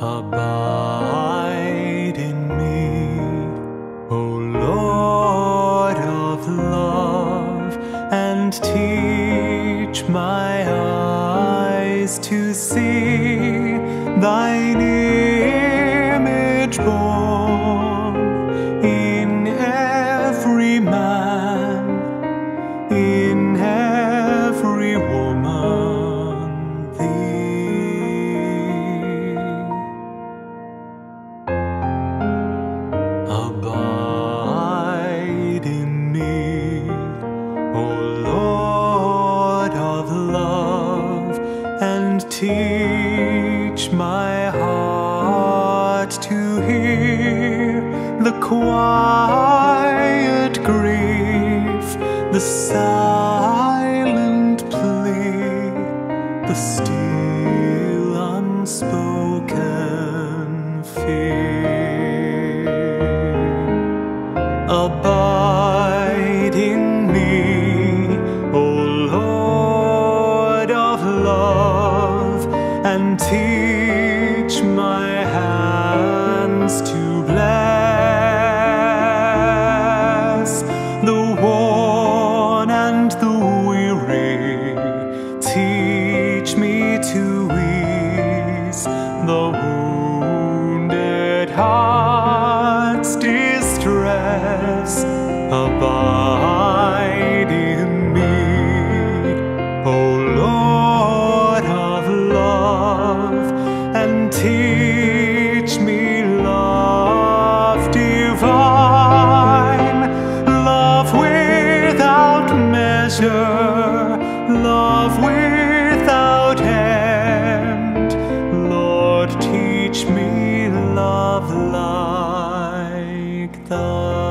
Abide in me, O Lord of love, and teach my eyes to see thine image born. Teach my heart to hear the quiet grief, the silent plea, the still unspoken fear. Abide in teach my hands to bless the worn and the weary. Teach me to ease the wounded heart's distress. Abide measure, love without end. Lord, teach me love like thine.